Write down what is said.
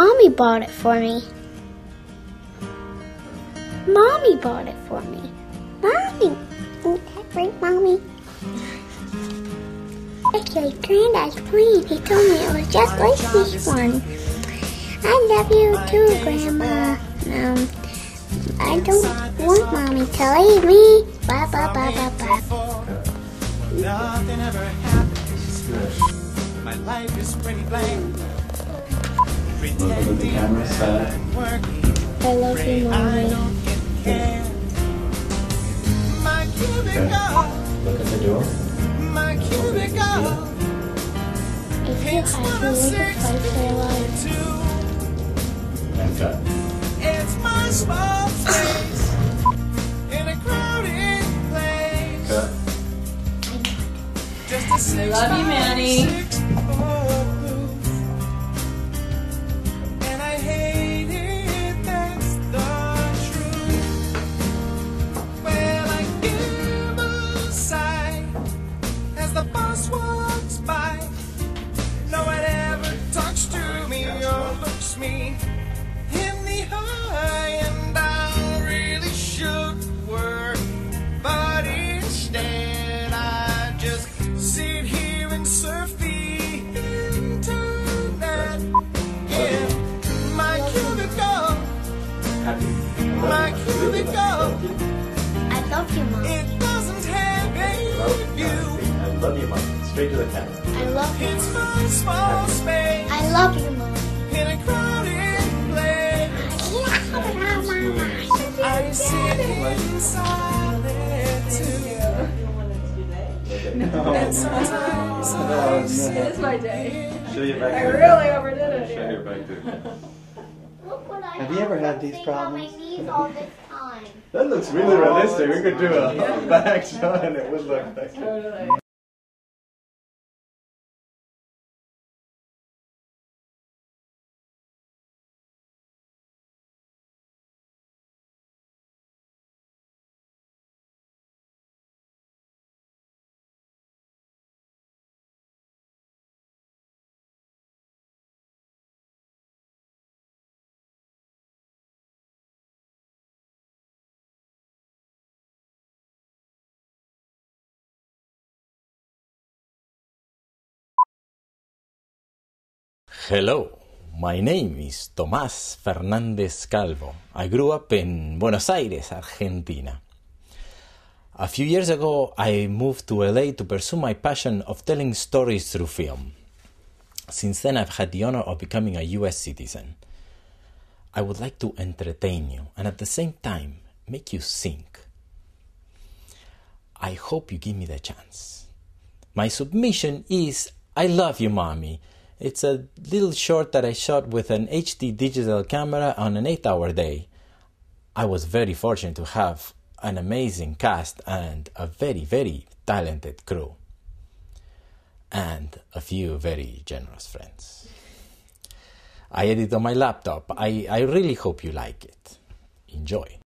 Mommy bought it for me. Mommy bought it for me. Mommy. Isn't that right, Mommy? Actually, Granddad's plane. He told me it was just like this one. I love you too, Grandma. Um, I don't want Mommy to leave me. Bye, bye, bye, bye, bye. Nothing ever happens. My life is pretty blank. Look at the camera side. I cubicle, Look at the door. If you fight for your life. Just love you, Manny. Or looks me in the eye, and I really should work, but instead I just sit here and surf the internet. Yeah, my cubicle, Happy. my cubicle, I love you, Mom. it doesn't have any view. I love you, mom. Straight to the camera. I love you. It's my small space I love you, Mom. And sometimes I sit It's my day. Show your back. I really overdid it Show here. your back too. Look what I Have you ever had these problems? my knees all this time. That looks really realistic. We could do a Yeah. back shot and it would look like Totally. Hello, my name is Tomás Fernández Calvo. I grew up in Buenos Aires, Argentina. A few years ago, I moved to LA to pursue my passion of telling stories through film. Since then, I've had the honor of becoming a US citizen. I would like to entertain you and at the same time make you think. I hope you give me the chance. My submission is I Love You, Mommy. It's a little short that I shot with an HD digital camera on an eight hour day. I was very fortunate to have an amazing cast and a very, very talented crew. And a few very generous friends. I edit on my laptop. I, I really hope you like it. Enjoy.